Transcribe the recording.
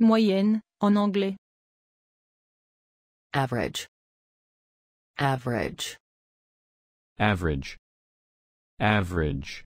Moyenne, en anglais. Average. Average. Average. Average.